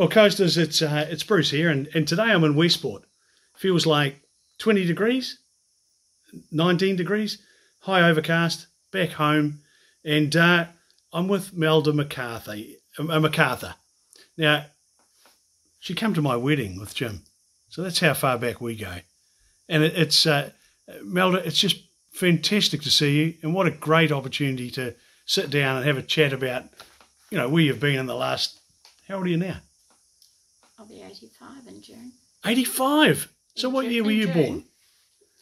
Well, coasters, it's uh, it's Bruce here, and, and today I'm in Westport. Feels like 20 degrees, 19 degrees, high overcast, back home, and uh, I'm with Melda McCarthy. Uh, McArthur. Now, she came to my wedding with Jim, so that's how far back we go. And it, it's uh, Melda, it's just fantastic to see you, and what a great opportunity to sit down and have a chat about, you know, where you've been in the last. How old are you now? I'll be 85 in June. 85. So In what Ju- year were you June. born?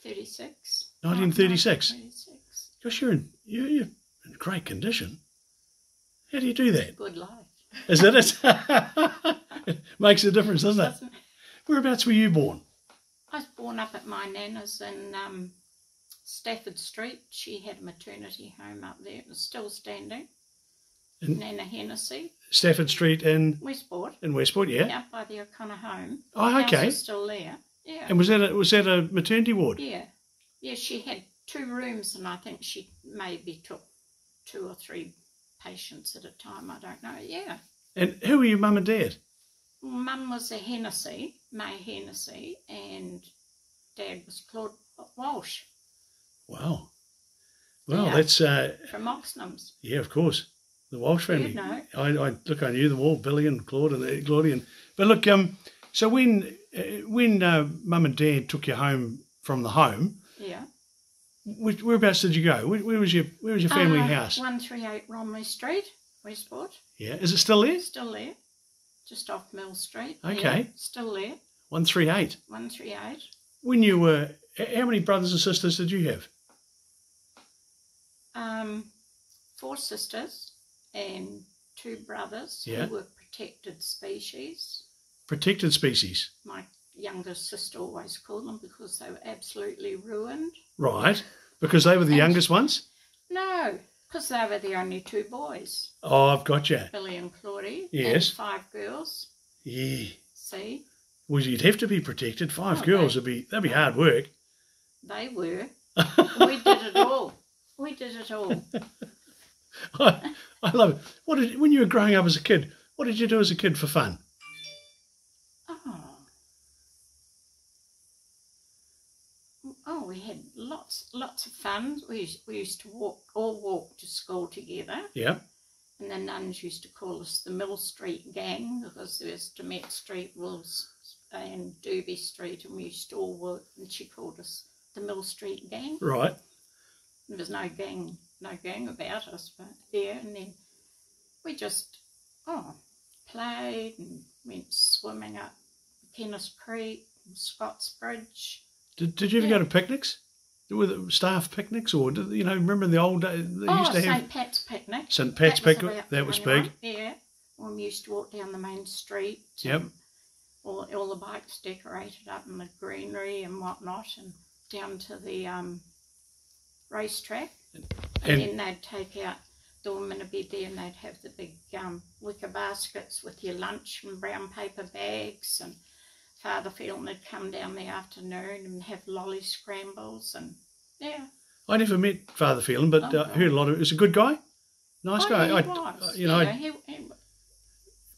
36. 1936. 1936. Gosh, you're in, you're, you're in great condition. How do you do that? Good life. Is it? it makes a difference, doesn't it? Doesn't- Whereabouts were you born? I was born up at my nana's in um, Stafford Street. She had a maternity home up there. It's still standing. In- Nana Hennessy, Stafford Street in, Westport. in Westport, yeah. Out by the O'Connor home. Oh, House okay. is still there. Yeah. And was that a, was that a maternity ward? Yeah. Yeah, she had two rooms and I think she maybe took two or three patients at a time. I don't know. Yeah. And who were your mum and dad? Mum was a Hennessy, May Hennessy, and Dad was Claude Walsh Wow. Well, Yeah. that's uh, from Oxnams. yeah, of course, the Walsh family. Know. I, I look, I knew them all, Billy and Claude and uh, Claudian. But look, um, so when uh, when uh, mum and dad took you home from the home, Yeah. where, whereabouts did you go? Where, where was your where was your family Uh, house? 138 Romilly Street, Westport. Yeah, is it still there? Still there. Just off Mill Street. Okay. Yeah, still there. One three eight. 138. When you were, how many brothers and sisters did you have? Um, four sisters and two brothers Yeah. who were protected species. Protected species, My youngest sister always called them because they were absolutely ruined. right? Because they were the And- youngest ones. No, because they were the only two boys, Oh, I've got you. Billy and Claudie. Yes. And five girls. Yeah. See, Well, you'd have to be protected. Five Oh, girls they- would be that'd be hard work. they were. we did it all. We did it all. I, I love it. What did when you were growing up as a kid? What did you do as a kid for fun? Oh. Oh, we had lots, lots of fun. We used, we used to walk, all walk to school together, Yeah. and the nuns used to call us the Mill Street Gang because there was Domett Street, Wills, and Derby Street, and we used to all work. And she called us the Mill Street Gang. Right. There was no gang, no gang about us, but yeah, and then we just oh played and went swimming up Kenneth Creek, Scott's Bridge. Did, did you ever Yeah. go to picnics? Were there staff picnics, or did, you know? Remember in the old days they oh, used to have St Pat's picnic. St Pat's picnic. That was big. Yeah, when we used to walk down the main street. Yep. All, all the bikes decorated up in the greenery and whatnot, and down to the um, racetrack. And, And then they'd take out the women would be there and they'd have the big um, wicker baskets with your lunch and brown paper bags and Father Phelan would come down the afternoon and have lolly scrambles and yeah. I never met Father Phelan, but Oh, uh, heard a lot of. He was a good guy, nice Oh, guy. yeah, I, he was. you know, yeah, he, he,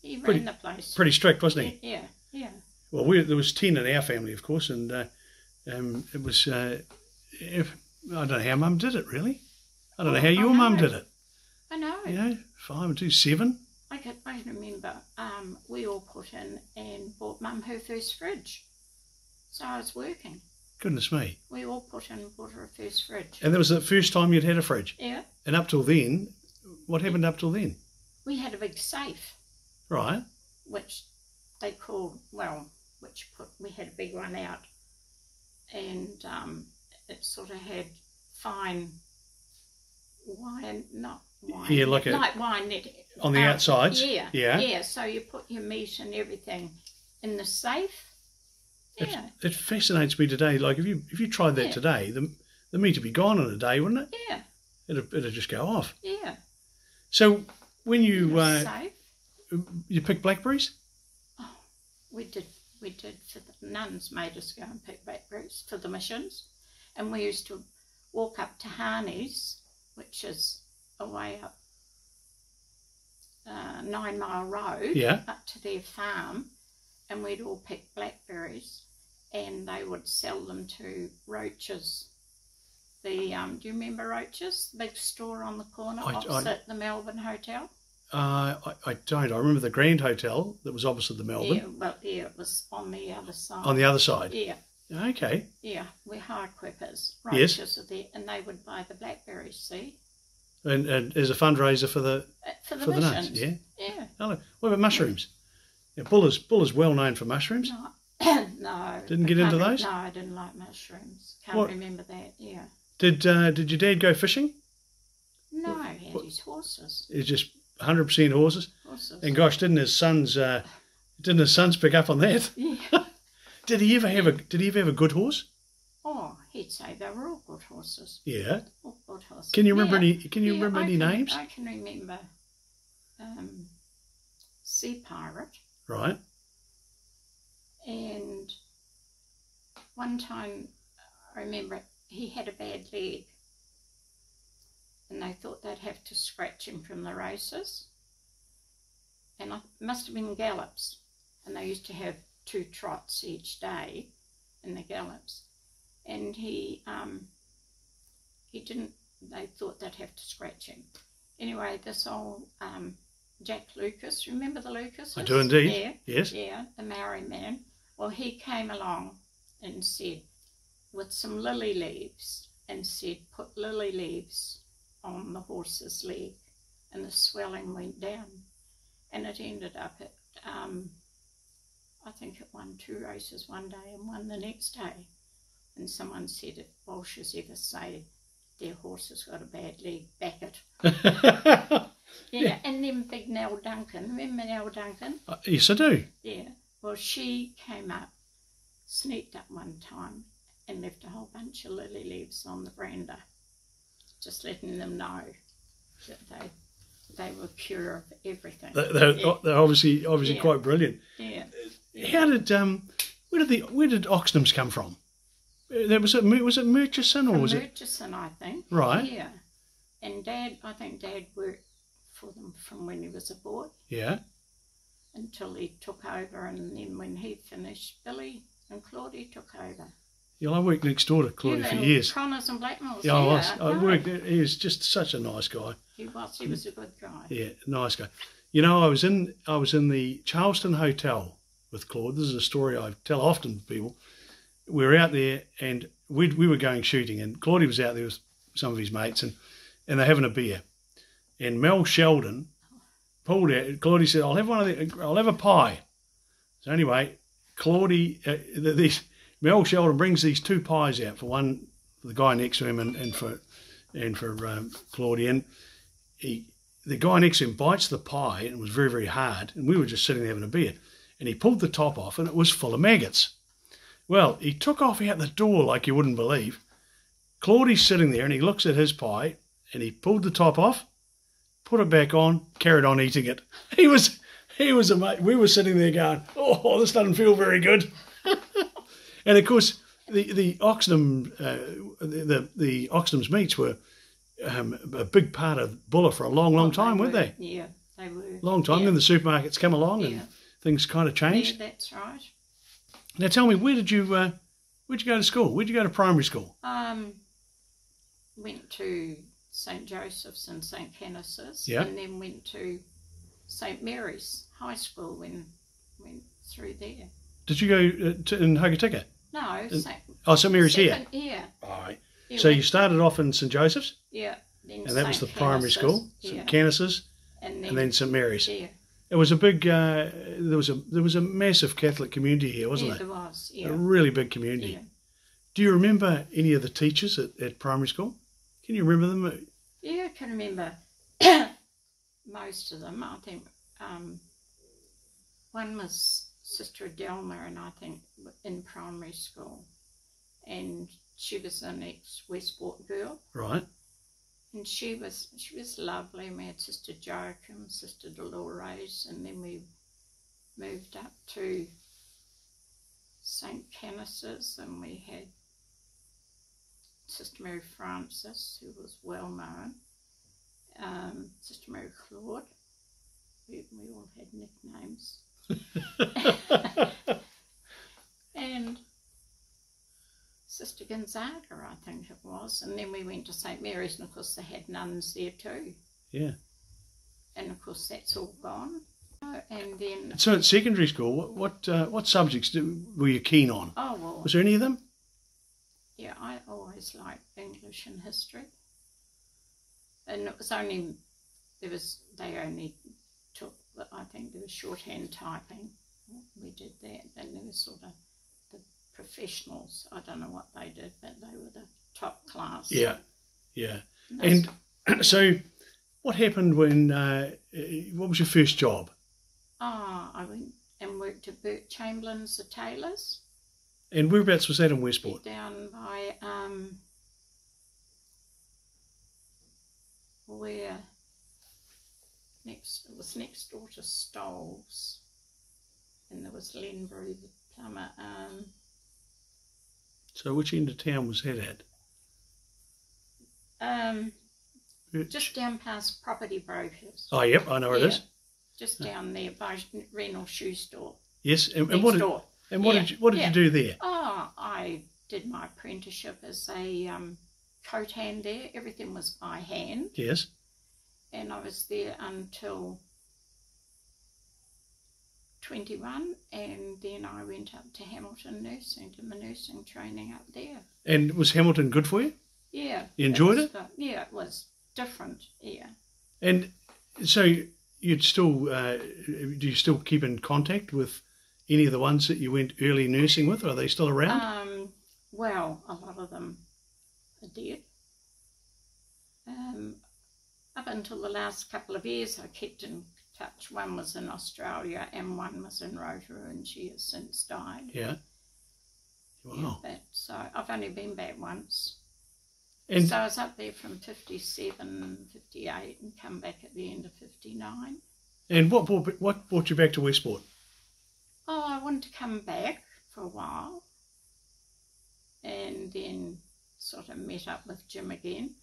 he ran Pretty- the place. pretty strict, wasn't he? Yeah, yeah. Well, we, there was ten in our family, of course, and uh, um, it was. Uh, if, I don't know how Mum did it. Really, I don't know how your Mum did it. I know. You know, five and two, seven. I can, I can remember um, we all put in and bought Mum her first fridge. So I was working. Goodness me! We all put in and bought her a first fridge. And that was the first time you'd had a fridge. Yeah. And up till then, what happened up till then? We had a big safe, Right. which they called, well, which put, we had a big one out. And um, it sort of had fine wine, not wine. Yeah, like a- Like wine net. On the um, outsides? Yeah. Yeah. Yeah, so you put your meat and everything in the safe. It, Yeah. it fascinates me today. Like if you if you tried that Yeah. today, the the meat would be gone in a day, wouldn't it? Yeah. It'd, it'd just go off. Yeah. So when you uh, safe. you pick blackberries, Oh, we did. We did for the nuns made us go and pick blackberries for the missions, and we used to walk up to Harney's, which is a way up uh, Nine Mile Road Yeah. up to their farm, and we'd all pick blackberries, and they would sell them to Roaches. The um, do you remember Roaches? The big store on the corner I- I- opposite the Melbourne Hotel. Uh, I, I don't. I remember the Grand Hotel that was opposite the Melbourne Yeah, well, yeah, it was on the other side. on the other side. yeah, Okay. yeah, we're hard quippers. Yes. And they would buy the blackberries. See, And, and as a fundraiser for the Uh, for the for the nuts. Yeah. yeah. Hello. What about mushrooms? Yeah, Buller's Buller's well known for mushrooms. No, no. Didn't get into those? No, I didn't like mushrooms. Can't What? remember that. Yeah. Did uh, Did your dad go fishing? No, he had his horses. It's just 100 percent horses. Horses. And gosh, didn't his sons uh, didn't his sons pick up on that? yeah. Did he ever have a Did he ever have a good horse? Oh, he'd say they were all good horses. Yeah. All good horses. Can you remember Yeah, any Can you yeah, remember I any can- names? I can remember um, Sea Pirate. Right. And one time, I remember he had a bad leg, and they thought they'd have to scratch him from the races. And I must have been gallops, and they used to have two trots each day in the gallops. And he, um, he didn't. They thought they'd have to scratch him. Anyway, this old um, Jack Lucas, remember the Lucas? I do indeed. Yeah. Yes. Yeah, the Maori man. Well, he came along and said, with some lily leaves, and said, put lily leaves on the horse's leg, and the swelling went down. And it ended up at, um, I think it won two races one day and one the next day. And someone said, if Walshers ever say their horse has got a bad leg, back it. Yeah, and then big Nell Duncan, remember Nell Duncan? Uh, yes, I do. Yeah. Well, she came up, sneaked up one time, and left a whole bunch of lily leaves on the veranda, just letting them know that they they were pure of everything. They're, they're, Yeah. they're obviously obviously Yeah. quite brilliant. yeah. How did um where did the where did Oxnams come from? Uh, That was it. Was it Murchison or From was it Murchison, I think. right? Yeah. And Dad, I think Dad worked for them from when he was a boy Yeah. until he took over, and then when he finished, Billy and Claudie took over. Yeah, I worked next door to Claudia for years. Connors and Blackmores. Yeah, I was. I no, worked. He was just such a nice guy. He was. He was a good guy. Yeah, nice guy. You know, I was in I was in the Charleston Hotel with Claude. This is a story I tell often to people. We were out there and we we were going shooting, and Claudie was out there with some of his mates, and and they're having a beer. And Mel Sheldon pulled out. Claudie said, "I'll have one of the. I'll have a pie." So anyway, Claudie, uh, Mel Sheldon brings these two pies out for one for the guy next to him and, and for and for um, Claudie, and he the guy next to him bites the pie and it was very very hard, and we were just sitting there having a beer, and he pulled the top off and it was full of maggots. Well, he took off out the door like you wouldn't believe. Claudie's sitting there and he looks at his pie and he pulled the top off, put it back on, carried on eating it. He was he was amazing. We were sitting there going, "Oh, this doesn't feel very good." and of course, the the Oxnam uh, the, the the Oxnam's meats were um, a big part of Buller for a long, long time, weren't were. they? Yeah, they were. Long time. Yeah. Then the supermarkets come along and Yeah. Things kind of changed. Yeah, that's right. Now tell me, where did you uh, where'd you go to school? Where'd you go to primary school? Um, went to St Joseph's and St Canice's, Yeah. and then went to St Mary's High School when went through there. Did you go uh, to, in Hokitika? No, In- St. Oh, St Mary's here. Yeah. All right. yeah, So you started off in St Joseph's, yeah, then and that was the St. primary school, St Yeah, Canice's, and then, and then St Mary's. yeah, It was a big. Uh, there was a there was a massive Catholic community here, wasn't yeah, there? there was, A yeah, really big community. yeah. Do you remember any of the teachers at, at primary school? Can you remember them? Yeah, I can remember most of them. I think um, one was Sister Adelma, and I think in primary school, and she was an ex Westport girl, Right. And she was she was lovely. We had Sister Joachim, Sister Dolores, and then we moved up to St. Canice's, and we had Sister Mary Frances, who was well known, um, Sister Mary Claude, we, we all had nicknames. and Sister Gonzaga, I think it was. And then we went to St Mary's, and of course they had nuns there too. Yeah. And of course that's all gone. And then, So at secondary school, what what, uh, what subjects do, were you keen on? oh well, Was there any of them? yeah, I always liked English and history. And it was only, there was, they only took, I think there was shorthand typing. We did that, and there was sort of professionals. I don't know what they did, but they were the top class. Yeah, yeah. That's- And so, what happened when? Uh, what was your first job? Oh, I went and worked at Burt Chamberlain's the tailors And whereabouts was that in Westport? down by um where next it was next door to Stoles and there was Lenbury the plumber. Um So, which end of town was that at? um just down past property brokers. Oh, yep, I know where it is. Just down there by Reynolds shoe store. Yes, and, and Next what did, door. and what Yeah, did you, what did yeah. you do there? Oh, I did my apprenticeship as a um, coat hand there. Everything was by hand, Yes, and I was there until 21, and then I went up to Hamilton Nursing, to my nursing training up there. and was Hamilton good for you? Yeah. You enjoyed was it? Yeah, it was different. Yeah. And so you'd still uh, do you still keep in contact with any of the ones that you went early nursing with? Are they still around? Um, well, a lot of them are dead. Um, up until the last couple of years, I kept in touch. One was in Australia and one was in Rotorua, and she has since died. yeah. Yeah, but, so I've only been back once. And so I was up there from 57, 58, and come back at the end of 59. and what brought, what brought you back to Westport? Oh, I wanted to come back for a while and then sort of met up with Jim again.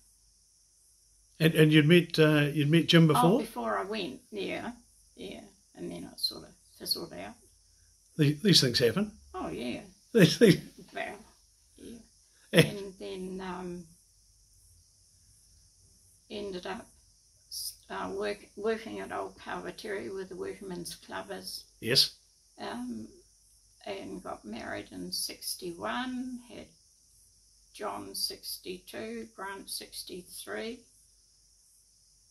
And and you'd met uh, you'd met Jim before. Oh, before. I went, yeah, yeah. And then it sort of fizzled out. These, these things happen. Oh, yeah, These, these, well, yeah. Eh. and then um, ended up uh, work, working at Old Carvateri with the Workmen's Clubbers yes. um, and got married in 61, had John 62, Grant 63,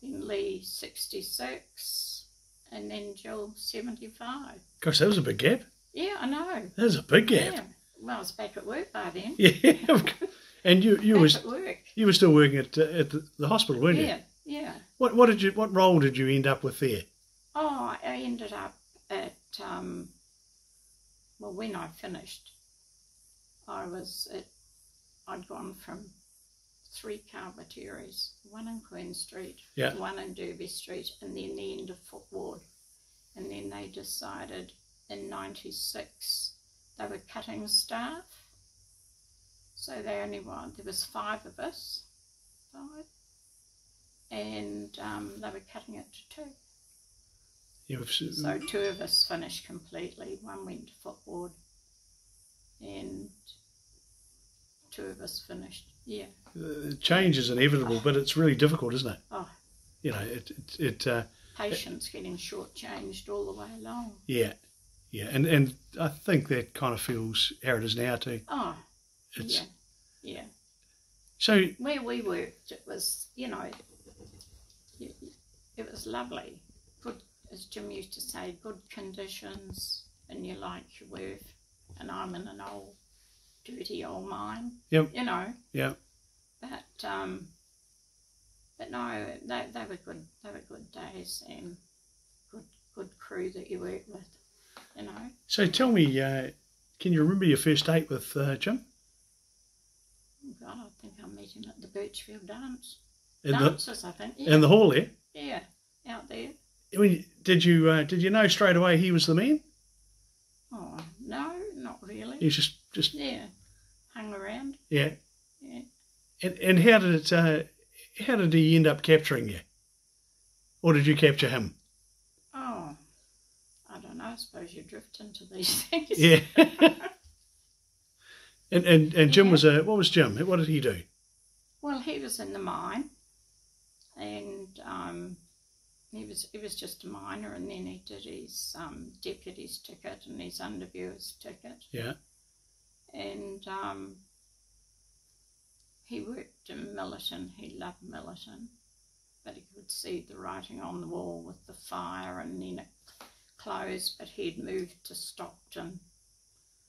Lee 66, and then Jill 75. Gosh, that was a big gap. Yeah, I know. That was a big gap. Yeah. Well, I was back at work by then. Yeah. and you you was at work. you were still working at uh, at the, the hospital, weren't you? Yeah, yeah. What what did you what role did you end up with there? Oh, I ended up at, um, well, when I finished, I was at, I'd gone from three carveteries, one in Queen Street, Yeah. one in Derby Street, and then the end of Foot Ward. And then they decided in 96 they were cutting staff. So they only wanted, there was five of us, five, and um, they were cutting it to two. Were, So two of us finished completely. One went to footboard, and two of us finished. Yeah. Uh, change is inevitable, but it's really difficult, isn't it? Oh, You know, it it, it uh, patients getting shortchanged all the way along. yeah, yeah, and and I think that kind of feels how it is now too. Oh, It's yeah, yeah. so Where we worked, it was you know, it, it was lovely. Good, as Jim used to say, good conditions, and you like your work. And I'm in an old, dirty old mine. Yep. You know. yeah, But um, but no, they, they were good. They were good days and good good crew that you work with. You know. so tell me, uh, can you remember your first date with uh, Jim? Oh God, I think I met him at the Birchfield dance In the. I think. Yeah. in the hall there. yeah, out there. I mean, did you uh, did you know straight away he was the man? Oh no, not really. He's just just Yeah, hung around. Yeah. And and how did it? Uh, how did he end up capturing you? Or did you capture him? Oh, I don't know. I suppose you drift into these things. Yeah. and and and Jim Yeah. was a what was Jim? What did he do? Well, he was in the mine, and um, he was he was just a miner, and then he did his um, deputy's ticket and his underviewer's ticket, Yeah. and um, he worked in Millerton. He loved Millerton, but he could see the writing on the wall with the fire, and then it closed. But he'd moved to Stockton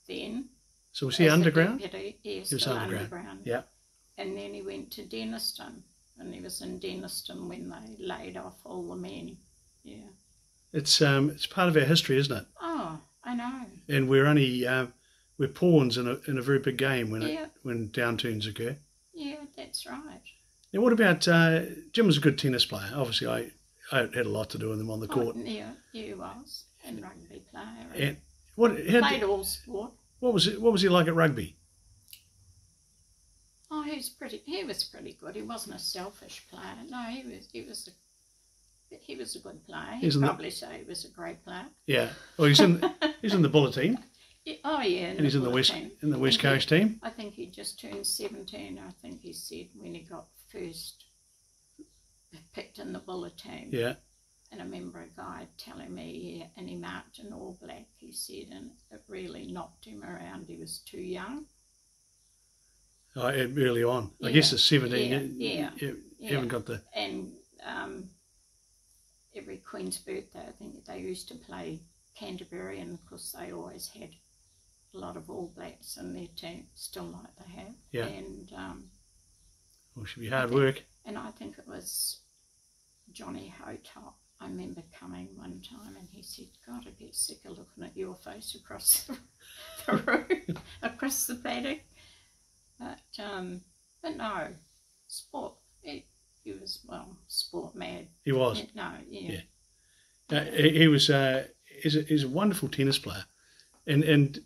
then. So was he underground? deputy. Yes, He was underground. underground. Yeah. And then he went to Denniston, and he was in Denniston when they laid off all the men. Yeah. It's um it's part of our history, isn't it? Oh, I know. And we're only uh, we're pawns in a in a very big game when Yeah. it when downturns occur. Right. Now, what about uh, Jim? Was a good tennis player. Obviously, I I had a lot to do with him on the court. Oh, yeah, you was. And rugby player. And And what how, played all sport. what was it? What was he like at rugby? Oh, he was pretty. He was pretty good. He wasn't a selfish player. No, he was. He was a. He was a good player. He'd He's in the- probably say he was a great player. Yeah. Well, he's in he's in the Buller team, Yeah, oh yeah, and he's in the west team. in the West And he- Coast team. I think he just turned 17, I think he said, when he got first picked in the bulletin. Yeah. And I remember a guy telling me, yeah, and he marked in all black, he said, and it really knocked him around. He was too young. Oh, early on. I guess it's seventeen. yeah, yeah, you- you Yeah. haven't got the And um, every Queen's birthday, I think they used to play Canterbury, and of course they always had a lot of All Blacks in their team, still like they have. Yeah. And um, well, should be hard work. And I think it was Johnny Hotop. I remember coming one time and he said, God, I get sick of looking at your face across the, the room, across the paddock. But, um, but no, sport. He, he was, well, sport mad. He was. No, yeah. Yeah. Uh, he, he was. Uh, he's, a, he's a wonderful tennis player, and and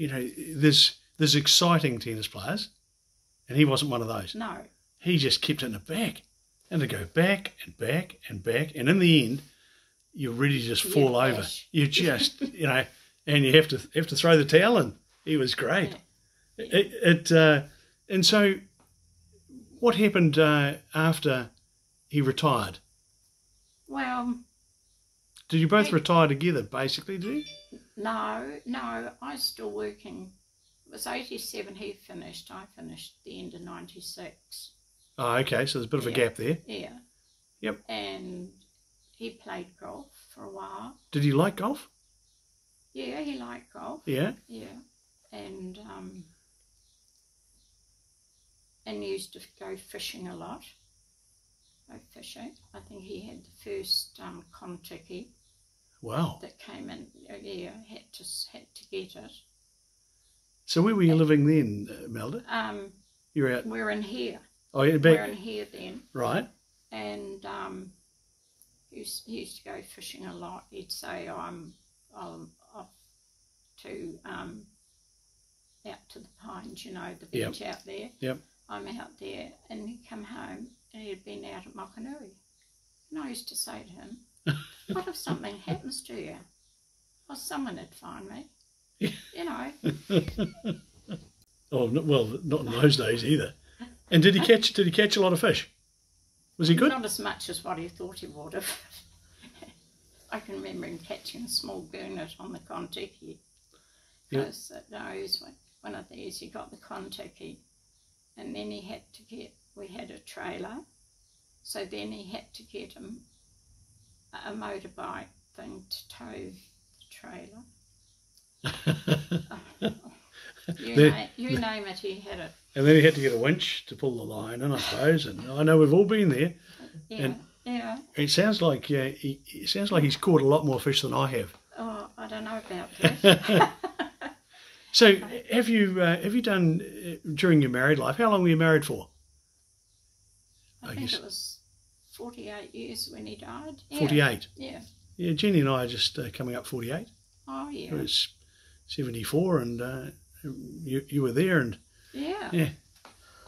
you know there's there's exciting tennis players, and he wasn't one of those. No, He just kept it in the back, and to go back and back and back, and in the end, you're ready to just fall over. crash. You just you know, and you have to have to throw the towel in. He was great. It, it uh, and so, what happened uh, after he retired? well, Did you both Hey. retire together, basically? Did you? No, no, I was still working. It was 87 he finished. I finished the end of 96. Oh, okay. So there's a bit of a gap there. Yeah. Yep. And he played golf for a while. Did he like golf? Yeah, he liked golf. Yeah. Yeah. And um and used to go fishing a lot. Go fishing. I think he had the first um Kontiki Wow. that came in. Yeah, had to had to get it. So where were you living then, uh, Melda? Um, you're out. we're in here. Oh, yeah, We're in here then. Right. and um, he, used, he used to go fishing a lot. He'd say, oh, "I'm, I'm off to um, out to the pines, you know, the Yep. beach out there. Yep. I'm out there, and he'd come home and he'd been out at Mokihinui, and I used to say to him, "What if something happens to you? Well, someone would find me." You know, Oh, no- well, not in those days either. And did he catch? Did he catch a lot of fish? Was he good? not as much as what he thought he would have. I can remember him catching a small gurnet on the. Because uh, no, he was one- of these. He got the Kontiki, and then he had to get. We had a trailer, so then he had to get him a motorbike thing to tow the trailer. You, There- name, you name it, he had it. And then he had to get a winch to pull the line in, I suppose. And I know we've all been there. Yeah, And- yeah. It sounds like yeah, he, it sounds like he's caught a lot more fish than I have. Oh, I don't know about that. So, have you uh, have you done uh, during your married life? How long were you married for? I, I think guess- it was 48 years when he died. Yeah. Forty-eight. Yeah. Yeah, Jenny and I are just uh, coming up forty-eight. Oh, yeah. It yeah. was seventy-four, and uh, you you were there, and Yeah. yeah,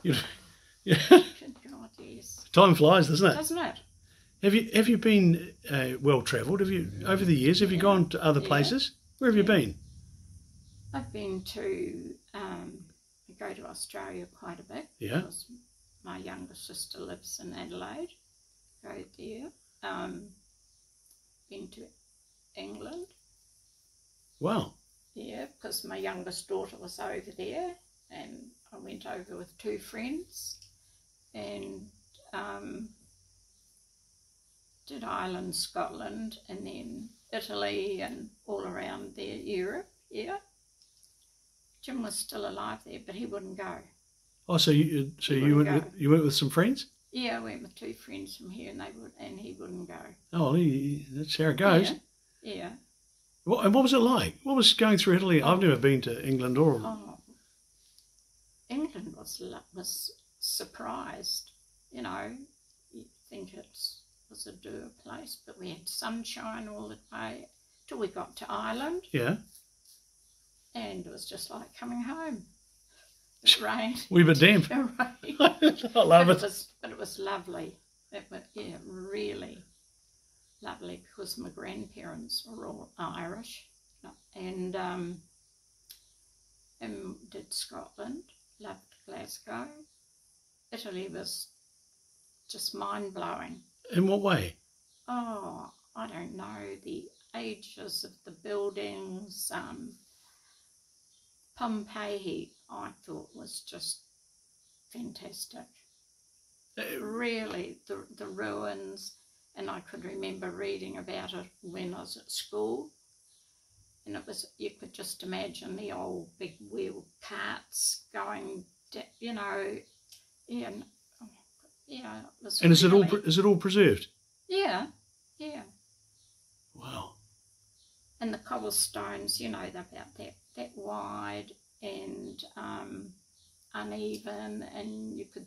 you, yeah. God, yes. time flies, doesn't it? Doesn't it? Have you have you been uh, well travelled? Have you over the years? Have you gone to other Yeah. places? Where have you been? I've been to um, I go to Australia quite a bit. Yeah. because my younger sister lives in Adelaide. Go there. Um, been to England. Wow. Yeah, because my youngest daughter was over there, and I went over with two friends, and um, did Ireland, Scotland, and then Italy, and all around there, Europe. Yeah. Jim was still alive there, but he wouldn't go. Oh, so you so You went with, you went with some friends? Yeah, I went with two friends from here, and they would, and he wouldn't go. Oh, he- that's how it goes. Yeah. Yeah. What, and what was it like? What was going through Italy? I've never been to England or. Oh, England was was surprised. You know, you think it was a dour place, but we had sunshine all the way till we got to Ireland, Yeah. and it was just like coming home. It rained. Wee bit damp. It rained. I love but it. was, but it was lovely. It was, yeah, really lovely because my grandparents were all Irish, and um, and did Scotland, loved Glasgow. Italy was just mind blowing. In what way? Oh, I don't know the ages of the buildings. Um, Pompeii, I thought was just fantastic Uh, really the, the ruins and I could remember reading about it when I was at school and it was you could just imagine the old big wheel carts going you know yeah and, oh, yeah it was And is it all is it all preserved? yeah yeah Wow. and the cobblestones you know they're about that that wide and um, uneven and you could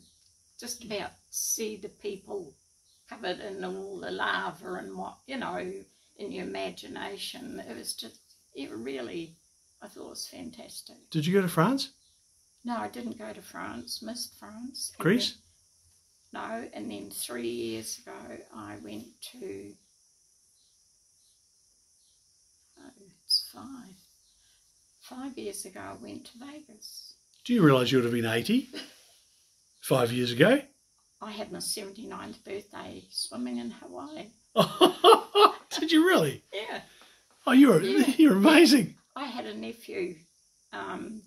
just about see the people covered in all the lava and what you know in your imagination. It was just it really i thought it was fantastic. Did you go to France? no i didn't go to france. Missed france. Greece? then- no and then three years ago i went to oh it's five five years ago i went to vegas Do you realise you would have been eighty five years ago? i had my 79th birthday swimming in hawaii Did you really? yeah Oh, you're Yeah. you're amazing. I had a nephew um,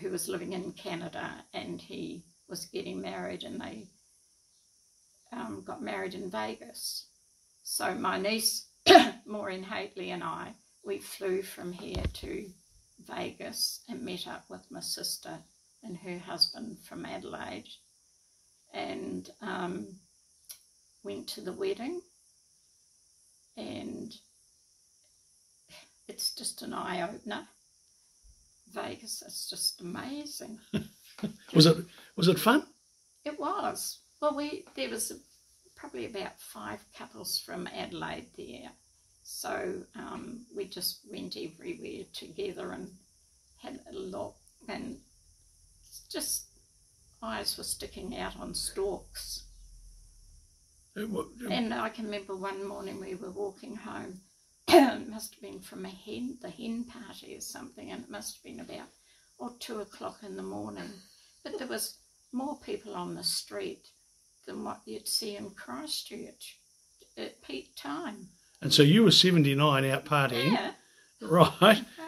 who was living in Canada and he was getting married and they um, got married in Vegas. So my niece, Maureen Hately, and I, we flew from here to Vegas and met up with my sister and her husband from Adelaide and um, went to the wedding and it's just an eye opener. Vegas is just amazing. Was it was it fun? It was. Well, we there was probably about five couples from Adelaide there, so um, we just went everywhere together and had a look, and just eyes were sticking out on stalks. It And I can remember one morning we were walking home. it must have been from a hen, the hen party or something, and it must have been about or two o'clock in the morning. But there was more people on the street than what you'd see in Christchurch at peak time. And so you were seventy nine out partying, Yeah. right?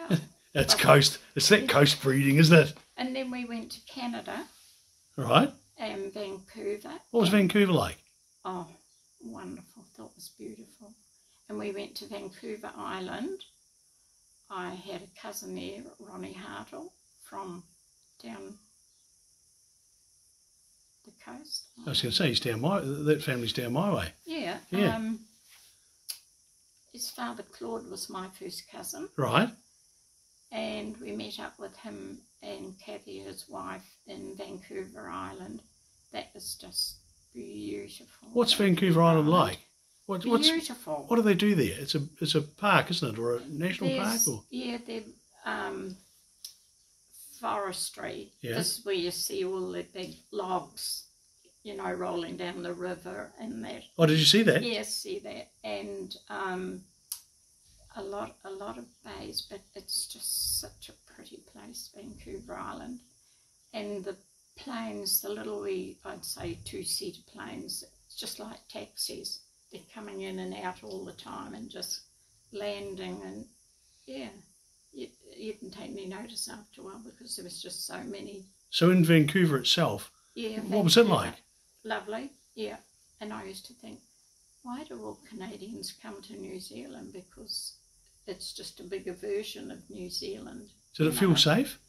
wow. That's coast. It's that coast breeding, isn't it? And then we went to Canada Right. and Vancouver. What was Vancouver like? Oh, wonderful. Thought it was beautiful. And we went to Vancouver Island. I had a cousin there, Ronnie Hartle, from down the coast. I was going to say he's down my that family's down my way. Yeah. Yeah. Um, his father, Claude, was my first cousin. Right. And we met up with him and Kathy, his wife, in Vancouver Island. That was just beautiful. What's Vancouver Island like? What, what's Beautiful. what do they do there? It's a it's a park, isn't it, or a national park? Or Yeah, they're um, forestry. Yeah. This is where you see all the big logs you know, rolling down the river and that. Oh, did you see that? Yes, see that, and um, a lot, a lot of bays, but it's just such a pretty place, Vancouver Island, and the planes, the little wee, I'd say two-seater planes, it's just like taxis. They're coming in and out all the time and just landing, and yeah, you, you didn't take any notice after a while because there was just so many. So in Vancouver itself, Yeah. what was it like? Lovely, yeah. And I used to think, why do all Canadians come to New Zealand? Because it's just a bigger version of New Zealand. Did it you feel know. safe?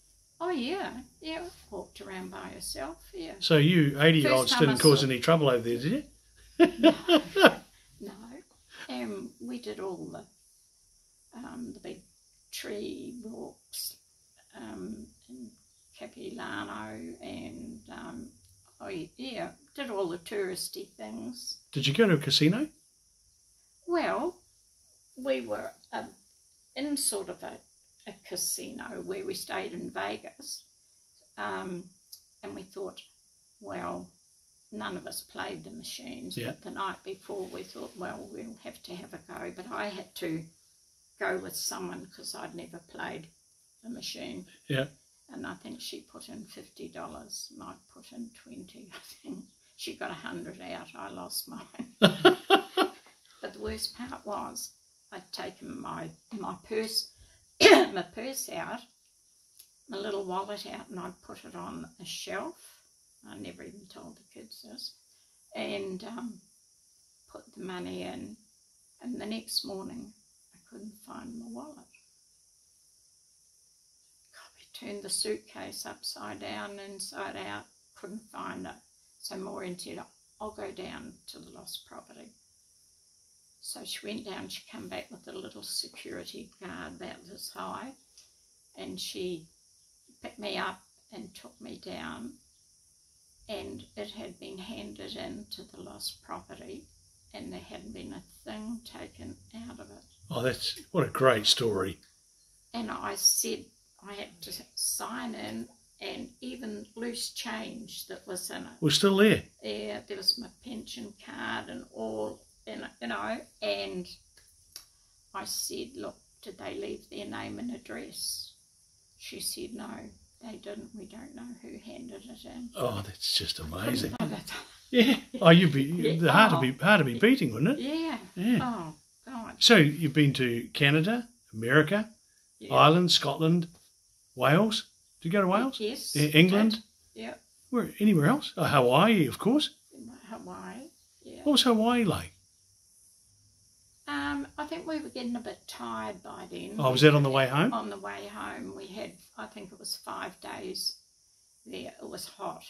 Oh yeah, yeah. Walked around by yourself, yeah. So you 80 year olds didn't cause saw- any trouble over there, did you? No, um, we did all the um, the big tree walks um, in Capilano and um, oh yeah, did all the touristy things. Did you go to a casino? Well, we were um, in sort of a, a casino where we stayed in Vegas, um, and we thought, well, none of us played the machines. Yeah. But the night before, we thought, well, we'll have to have a go. But I had to go with someone because I'd never played a machine. Yeah. And I think she put in fifty dollars, and I put in twenty. I think she got a hundred out. I lost mine. But the worst part was I'd taken my my purse my purse out, my little wallet out, and I'd put it on a shelf. I never even told the kids this, and um, put the money in. And the next morning, I couldn't find my wallet. God, we turned the suitcase upside down, inside out, couldn't find it. So Maureen said, I'll go down to the lost property. So she went down, she came back with a little security guard about this high, and she picked me up and took me down. And it had been handed in to the lost property, and there hadn't been a thing taken out of it. Oh, that's what a great story. And I said I had to sign in, and even loose change that was in it. We're still there. Yeah, there was my pension card and all, and you know, and I said, look, did they leave their name and address? She said, no, they didn't. We don't know who handed it in. Oh, that's just amazing. Yeah. Oh, you'd be Yeah. hard to Oh. be hard to be beating, wouldn't it? yeah. Yeah. Oh, God. So you've been to Canada, America, Yeah. Ireland, Scotland, Wales. Did you go to Wales? Yes. E- England? Yeah. Where? Anywhere else? Oh, Hawaii, of course. Hawaii. Yeah. What was Hawaii like? Um, I think we were getting a bit tired by then. Oh, was that on the way home? On the way home, we had, I think it was five days there. It was hot.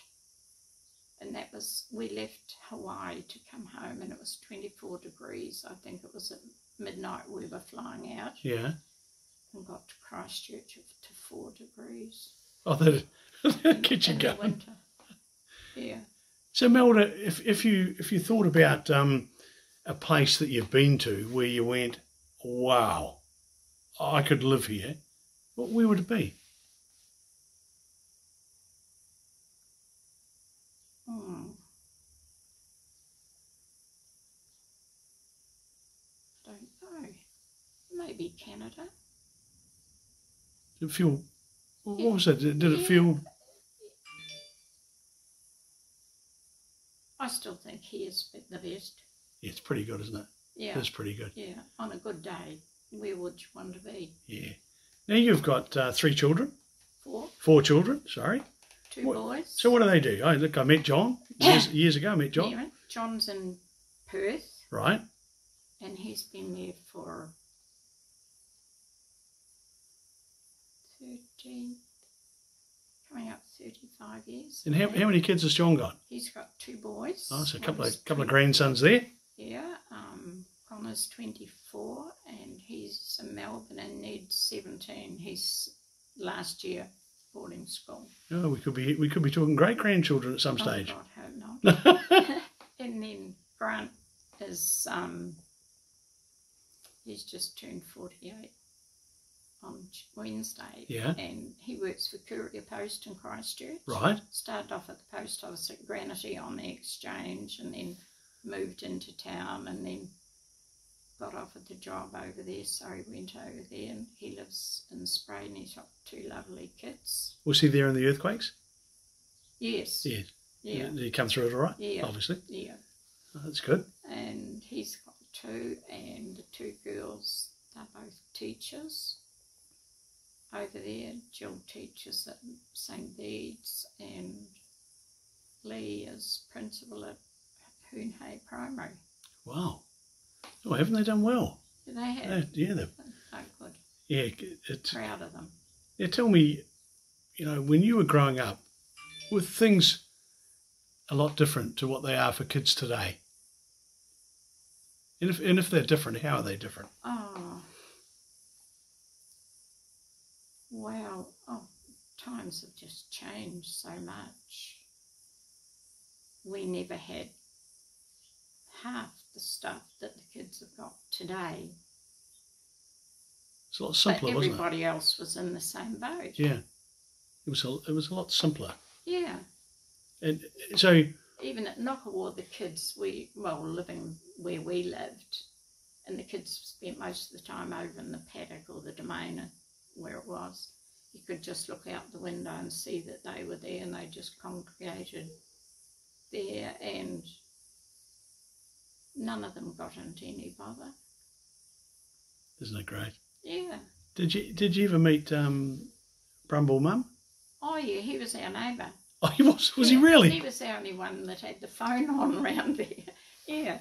And that was, we left Hawaii to come home and it was 24 degrees. I think it was at midnight we were flying out Yeah. and got to Christchurch to four degrees. That in- get you the going. winter. Yeah. So, Melda, if, if you if you thought about um, a place that you've been to where you went, wow, I could live here, what where would it be? Hmm. Don't know. Maybe Canada. Did it feel? What was it? Did did it feel? I still think he is the best. Yeah, it's pretty good, isn't it? Yeah. It's pretty good. Yeah. On a good day, where would you want to be? Yeah. Now you've got uh, three children, Four, four children. Sorry. two What- boys. So what do they do? Oh, look, I met John years, years ago. I met John. Yeah, John's in Perth, Right. and he's been there for thirteen, coming up thirty-five years. And how, how many kids has John got? He's got two boys. Oh, so a couple of couple of grandsons there. Yeah, um, Connor's 24 and he's in Melbourne and Ned's 17. He's last year boarding school. Oh, we could be we could be talking great grandchildren at some Oh, stage. God, hope not. and then Grant is, um, he's just turned 48. On Wednesday. Yeah. And he works for Courier Post in Christchurch. Right. Started off at the post office at Granity on the exchange and then moved into town and then got offered the job over there. So he went over there and he lives in Spray and he's got two lovely kids. Was he there in the earthquakes? Yes. Yeah. Yeah. Did he come through it all right? Yeah. Obviously. Yeah. Oh, that's good. and he's got two, and the two girls, they're both teachers over there. Jill teaches at St. Bede's, and Lee is principal at Hoon Hay Primary. Wow. Oh, haven't they done well? They have. Yeah, yeah, they're- Oh, good. yeah. It, Proud of them. yeah. Tell me, you know, when you were growing up, were things a lot different to what they are for kids today? And if, and if they're different, how are they different? Oh. Wow. Oh, times have just changed so much. We never had half the stuff that the kids have got today. It's a lot But simpler, wasn't it? everybody else was in the same boat. Yeah. It was a, it was a lot simpler. Yeah. And so, Even at Ngakawau, the kids, we, well, living where we lived, and the kids spent most of the time over in the paddock or the domain where it was. You could just look out the window and see that they were there and they just congregated there and none of them got into any bother. isn't it great? Yeah. Did you did you ever meet um, Brumble Mumm? Oh yeah, he was our neighbour. Oh, he was. Was he really? He was the only one that had the phone on round there. Yeah.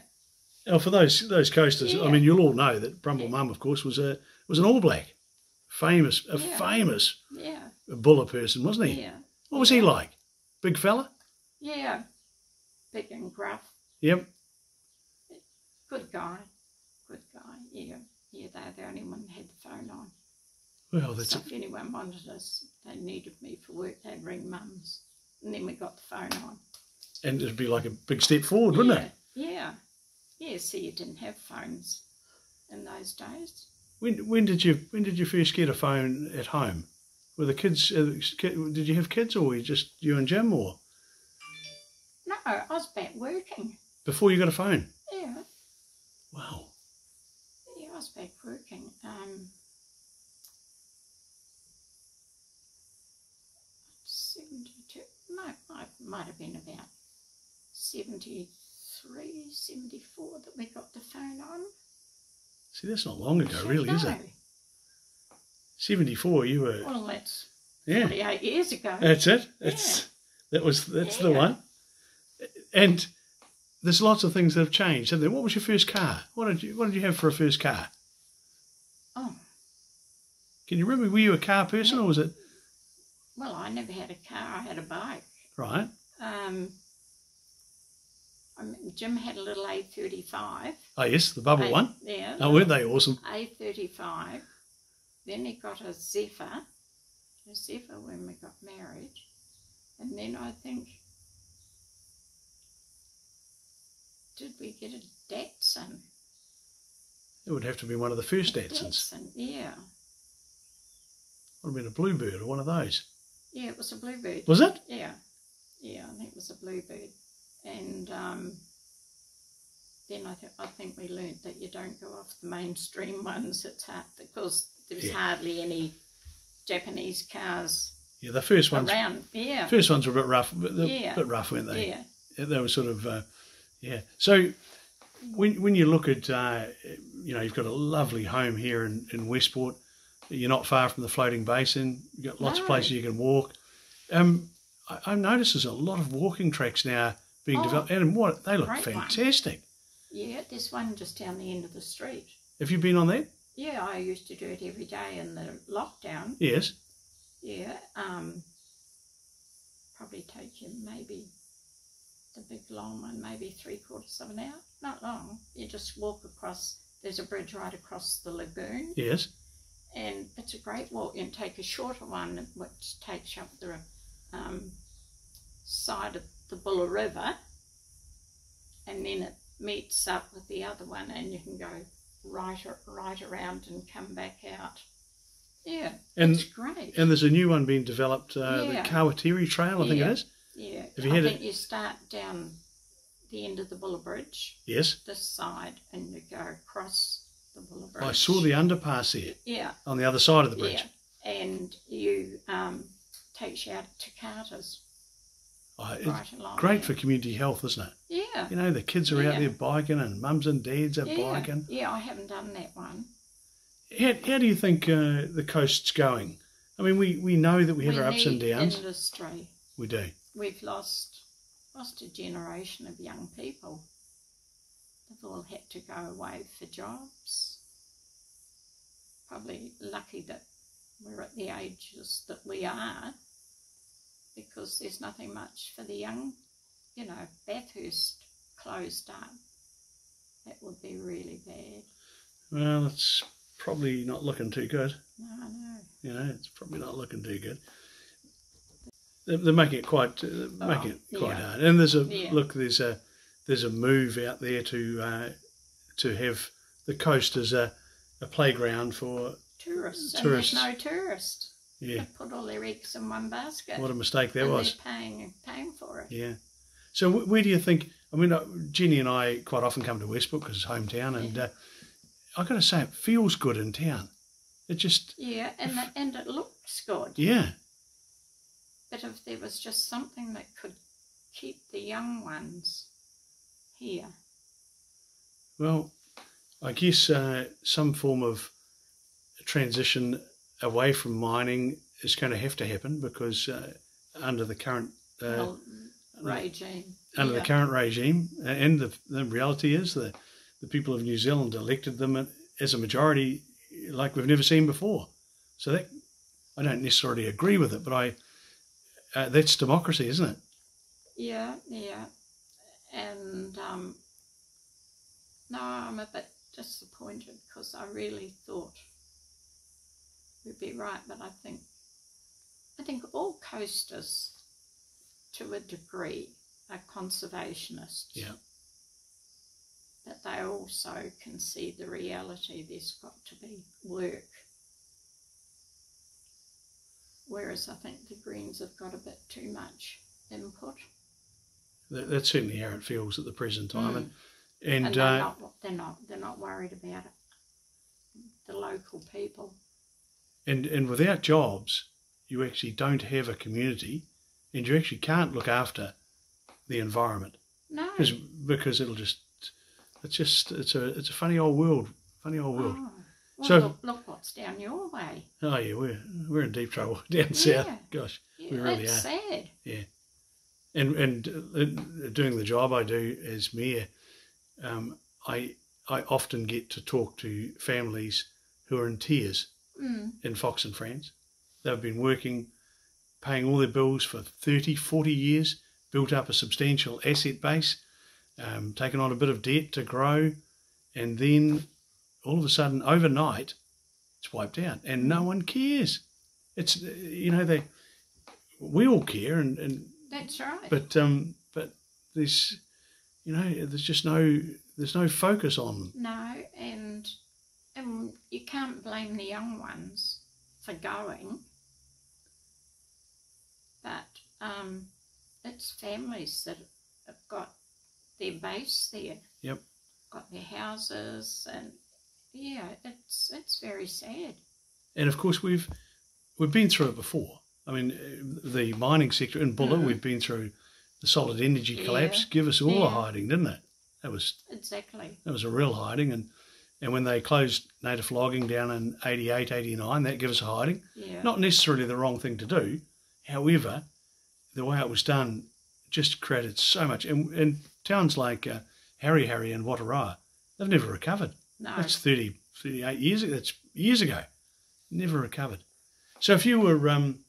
Oh, for those those coasters, I mean, you'll all know that Brumble Yeah. Mumm, of course, was a was an All Black, famous, a Yeah. famous Yeah. A buller person, wasn't he? Yeah. What was he like? Big fella? Yeah. Big and gruff. Yep. Good guy. Good guy. Yeah. Yeah, they're the only one that had the phone on. Well, that's so if anyone wanted us, they needed me for work, they'd ring mums. And then we got the phone on. and it'd be like a big step forward, wouldn't yeah. it? Yeah. Yeah, see, you didn't have phones in those days. When when did you when did you first get a phone at home? Were the kids? Uh, did you have kids, or were you just you and Jim, or No, I was back working. before you got a phone? Yeah. Wow. Yeah, I was back working. Um, 72, might, might, might have been about 73, 74 that we got the phone on. See, that's not long ago, really, is it? Seventy four. You were. Well, that's Yeah. 48 years ago. That's it. That's that was that's the one. And there's lots of things that have changed, haven't there? What was your first car? What did you What did you have for a first car? oh, Can you remember? Were you a car person, or was it well, I never had a car, I had a bike. right? Um, Jim had a little A35. Oh yes, the bubble A- one. Yeah. Oh, weren't they awesome? A35. Then he got a Zephyr, a Zephyr when we got married. And then I think, did we get a Datsun? It would have to be one of the first Datsuns. Datsun, yeah. Would have been a Bluebird or one of those. Yeah, it was a Bluebird. Was it? Yeah, yeah, I think it was a Bluebird. And um, then I, th- I think we learnt that you don't go off the mainstream ones. It's hard because there's Yeah. hardly any Japanese cars Yeah, the first ones. around. Yeah, First ones were a bit rough, but Yeah. a bit rough, weren't they? yeah. they were sort of uh, yeah so when when you look at uh, you know you've got a lovely home here in, in Westport you're not far from the floating basin you've got lots of places you can walk um, I, I notice there's a lot of walking tracks now being Oh, developed and what they look great one. fantastic Yeah, there's one just down the end of the street. have you been on that Yeah, I used to do it every day in the lockdown. yes Yeah, um, probably take you maybe the big long one, maybe three quarters of an hour. Not long. You just walk across. There's a bridge right across the lagoon, yes and it's a great walk. And take a shorter one, which takes you up the um, side of the Buller River, and then it meets up with the other one, and you can go right right around and come back out Yeah, And- it's great. And there's a new one being developed, uh, Yeah. the Kawatiri Trail, I think it is. yeah, Have you I had think you start down the end of the Buller Bridge, Yes. this side, and you go across the Buller Bridge. I saw the underpass there Yeah, on the other side of the bridge. yeah, and you um, takes you out to Carter's Oh, right along. great there. for community health, isn't it? Yeah. You know, the kids are out there biking and mums and dads are Yeah, biking. yeah, I haven't done that one. How, how do you think uh, the coast's going? I mean, we, we know that we have our ups and downs. Industry. We do. We've lost lost a generation of young people. They've all had to go away for jobs. Probably lucky that we're at the ages that we are, because there's nothing much for the young. You know, Bathurst closed up. That would be really bad. Well, it's probably not looking too good. No, no. You know, it's probably not looking too good. They're, they're making it quite, uh, making it quite Oh, yeah. hard. And there's a Yeah. look. There's a there's a move out there to uh, to have the coast as a, a playground for Tourists. Tourists. No tourists. Yeah. They put all their eggs in one basket. What a mistake that and was. They're paying, paying for it. Yeah. So where do you think? I mean, Jenny and I quite often come to Westport because it's hometown, and uh, I got to say, it feels good in town. It just, Yeah, and it, and it looks good. yeah, But if there was just something that could keep the young ones here, Well, I guess uh, some form of transition away from mining is going to have to happen because uh, under the current uh, well, regime. under yeah. the current regime, and the, the reality is the the people of New Zealand elected them as a majority like we've never seen before. So that I don't necessarily agree with it, but I uh, that's democracy, isn't it? Yeah, yeah. And um, no, I'm a bit disappointed because I really thought we'd be right, but I think I think all coasters, to a degree, are conservationists. Yeah. But they also can see the reality. There's got to be work. Whereas I think the Greens have got a bit too much input. That, that's certainly how it feels at the present time, Mm. and and and they're uh, not they're not they're not worried about it. The local people. And and without jobs, you actually don't have a community, and you actually can't look after the environment. No. because because it'll just it's just it's a it's a funny old world funny old world Oh. Well, So- look, look what's down your way. oh yeah we're we're in deep trouble down south gosh Yeah, We really that's are. sad. and and uh, doing the job I do as mayor um, I I often get to talk to families who are in tears Mm. in Fox and Franz they've been working paying all their bills for 30 40 years built up a substantial asset base um, taken on a bit of debt to grow and then all of a sudden overnight it's wiped out and no one cares it's you know they we all care and, and That's right. but um but there's you know there's just no there's no focus on them no, and and you can't blame the young ones for going. But um, it's families that have got their base there. Yep. Got their houses and yeah, it's it's very sad. and of course we've we've been through it before i mean the mining sector in buller Mhm. we've been through the solid energy Yeah. collapse give us all a hiding didn't it that was Exactly. that was a real hiding and and when they closed native logging down in 88 89 that gave us a hiding Yeah. not necessarily the wrong thing to do however the way it was done just created so much and, and towns like uh, Harihari and Whataroa, they've never recovered no. that's 30, 38 years ago. That's years ago. Never recovered. So if you were um,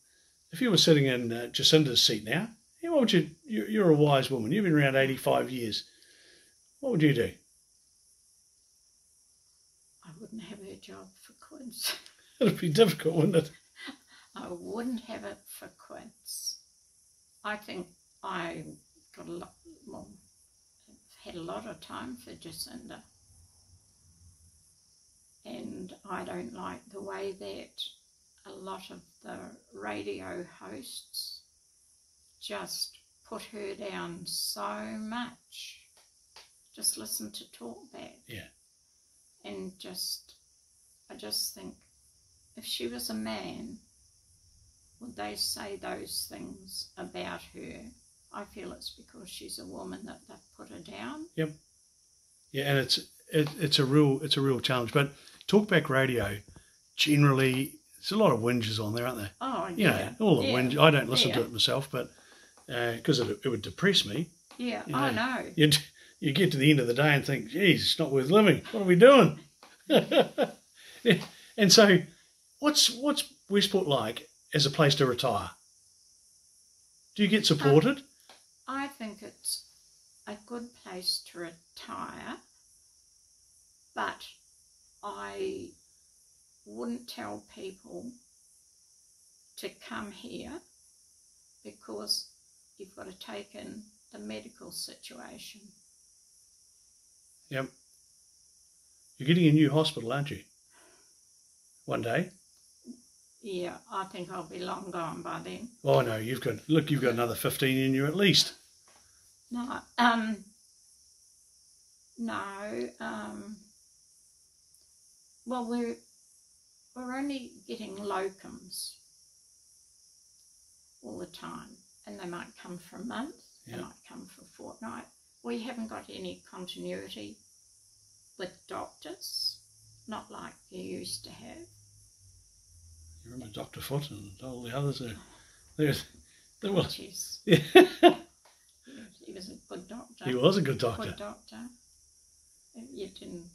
if you were sitting in uh, Jacinda's seat now, yeah, what would you, you? You're a wise woman. You've been around 85 years. What would you do? I wouldn't have her job quids. It'd be difficult, wouldn't it? I wouldn't have it for quids. I think I got a lot, well, I've had a lot of time for Jacinda. And I don't like the way that a lot of the radio hosts just put her down so much. Just listen to talkback. Yeah. And just, I just think, if she was a man, would they say those things about her? I feel it's because she's a woman that they've put her down. Yep. Yeah, and it's it, it's a real it's a real challenge. But talkback radio, generally, there's a lot of whinges on there, aren't there? Oh, You yeah. know, all the yeah. whinge. I don't listen to it myself, but uh, because it, it would depress me. Yeah, you I know. know. You you get to the end of the day and think, geez, it's not worth living. What are we doing? and so, what's what's Westport like as a place to retire? Do you get um, supported? I think it's a good place to retire, but I wouldn't tell people to come here because you've got to take in the medical situation. Yep. You're getting a new hospital, aren't you? One day. Yeah, I think I'll be long gone by then. Oh no, you've got look, you've got another fifteen in you at least. No, um, no, um, well, we're, we're only getting locums all the time, and they might come for a month, they might come for a fortnight. We haven't got any continuity with doctors, not like you used to have. You remember Dr. Foot and all the others there. There's there was yeah. he was- he was a good doctor. he was a good doctor. good doctor. You didn't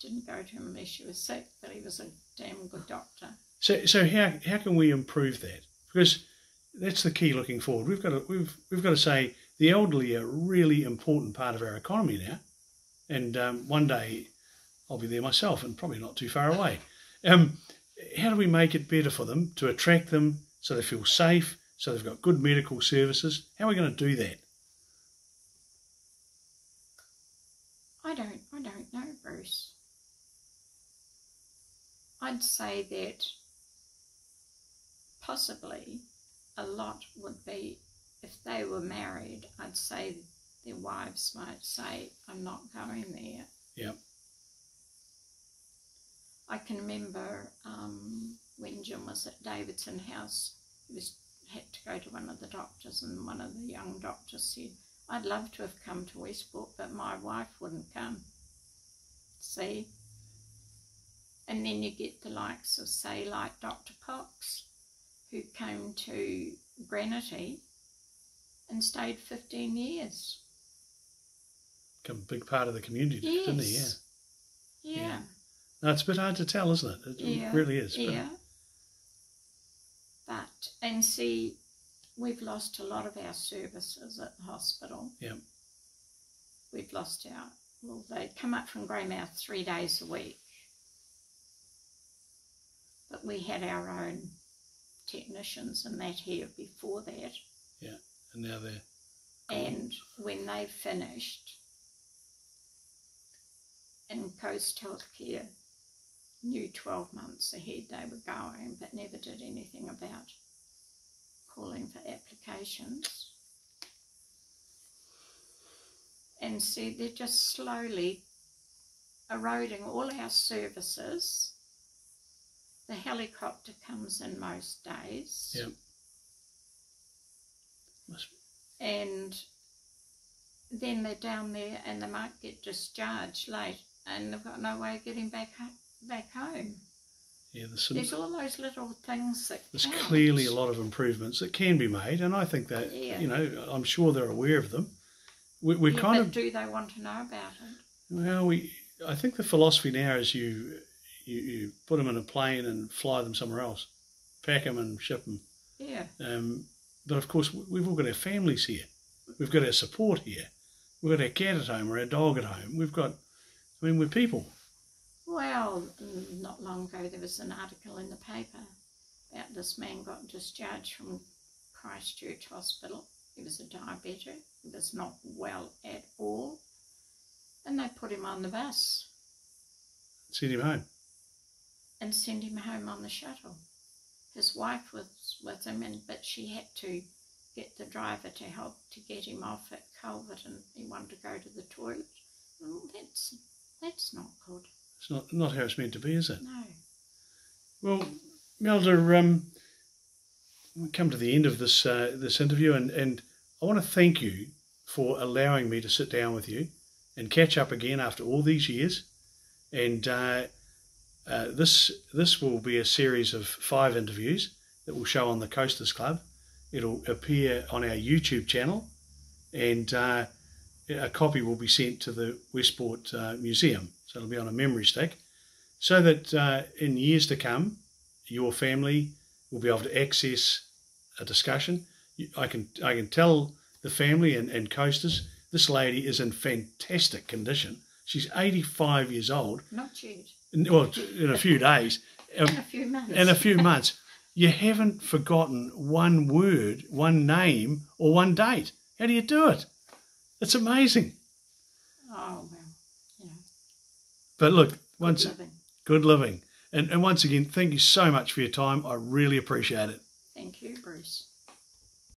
didn't go to him unless you were sick, but he was a damn good doctor. So so how how can we improve that? Because that's the key looking forward. We've got to we've we've got to say the elderly are a really important part of our economy now, and um, one day I'll be there myself, and probably not too far away. Um, how do we make it better for them to attract them so they feel safe, so they've got good medical services? How are we going to do that? I don't I don't know, Bruce. I'd say that possibly a lot would be if they were married, I'd say their wives might say, I'm not going there. Yep. I can remember um, when Jim was at Davidson House, he was had to go to one of the doctors, and one of the young doctors said, I'd love to have come to Westport, but my wife wouldn't come. See? And then you get the likes of, say, like Dr. Cox, who came to Granity and stayed 15 years. Become a big part of the community, Yes. didn't he? Yeah. Yeah. Yeah. It's a bit hard to tell, isn't it? It Yeah, really is. but- Yeah. But, and see, we've lost a lot of our services at the hospital. Yep. We've lost our, well, they come up from Greymouth three days a week. But we had our own technicians and that here before that. Yeah, and now they're And when they finished, and Coast Healthcare knew 12 months ahead they were going, but never did anything about calling for applications. And so they're just slowly eroding all our services. The helicopter comes in most days. Yep. and then they're down there and they might get discharged late and they've got no way of getting back back home. yeah, there's some There's all those little things that there's count. clearly a lot of improvements that can be made, and I think that Yeah. you know I'm sure they're aware of them. We, we're Yeah, kind of do they want to know about it? well, we I think the philosophy now is you you, you put them in a plane and fly them somewhere else, pack them and ship them. Yeah, Um, but of course, we've all got our families here. We've got our support here. We've got our cat at home or our dog at home. We've got, I mean, we're people. Well, mm, not long ago there was an article in the paper about this man got discharged from Christchurch Hospital. He was a diabetic. He was not well at all. And they put him on the bus. Send him home. and send him home on the shuttle. his wife was with him, and but she had to get the driver to help to get him off at Culverden. he wanted to go to the toilet. Well, that's that's not good. It's not not how it's meant to be, is it? No. Well, Melda, um, we come to the end of this uh, this interview, and, and I want to thank you for allowing me to sit down with you and catch up again after all these years. And uh, uh, this this will be a series of five interviews that will show on the Coasters Club. It'll appear on our YouTube channel, and uh, a copy will be sent to the Westport uh, Museum. So it'll be on a memory stick, so that uh, in years to come, your family will be able to access a discussion. I can I can tell the family and, and coasters this lady is in fantastic condition. She's 85 years old. Not yet. Well, in a few days. In a few months. In a few months. You haven't forgotten one word, one name, or one date. How do you do it? It's amazing. Oh, know. But look, good once living. good living. And, and once again, thank you so much for your time. I really appreciate it. Thank you, Bruce.